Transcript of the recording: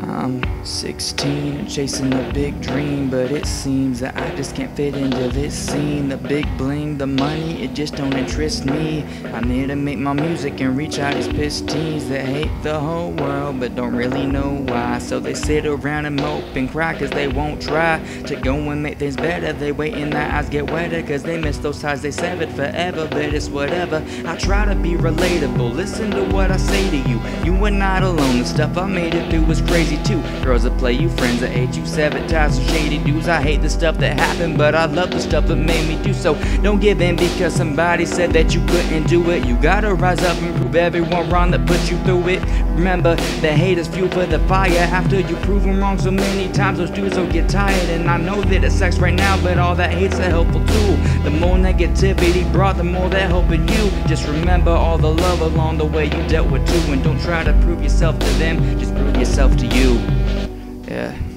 I'm 16, chasing a big dream, but it seems that I just can't fit into this scene. The big bling, the money, it just don't interest me. I'm here to make my music and reach out these pissed teens that hate the whole world, but don't really know why. So they sit around and mope and cry cause they won't try to go and make things better. They wait and their eyes get wetter cause they miss those ties they severed forever, but it's whatever. I try to be relatable, listen to what I say to you. You are not alone, the stuff I made it through was crazy too. Girls that play you, friends that hate you, sabotage some shady dudes. I hate the stuff that happened, but I love the stuff that made me do so. Don't give in because somebody said that you couldn't do it. You gotta rise up and prove everyone wrong that put you through it. Remember, the hate is fuel for the fire. After you prove them wrong so many times, those dudes will get tired. And I know that it sucks right now, but all that hate's a helpful tool. The more negativity brought, the more they're helping you. Just remember all the love along the way you dealt with too. And don't try to prove yourself to them, just prove yourself to you. Yeah.